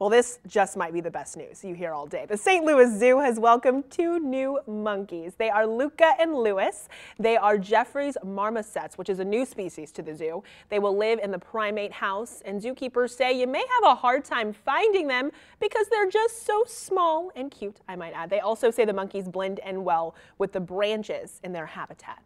Well, this just might be the best news you hear all day. The St. Louis Zoo has welcomed two new monkeys. They are Luca and Lewis. They are Geoffroy's marmosets, which is a new species to the zoo. They will live in the primate house, and zookeepers say you may have a hard time finding them because they're just so small and cute, I might add. They also say the monkeys blend in well with the branches in their habitat.